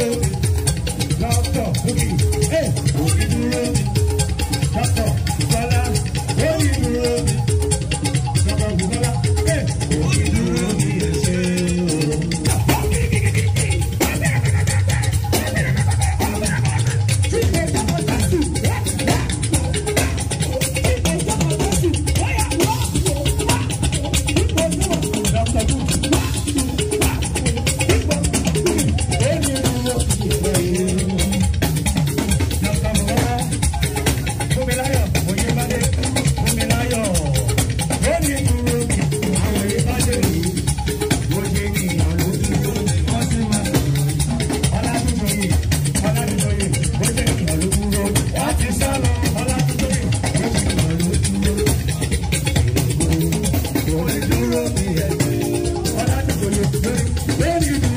dúró dr bukki ẹ bukki dúró dr bukola ẹ bukki dúró dr bukola ẹ bukki. Nairobi. What do to you?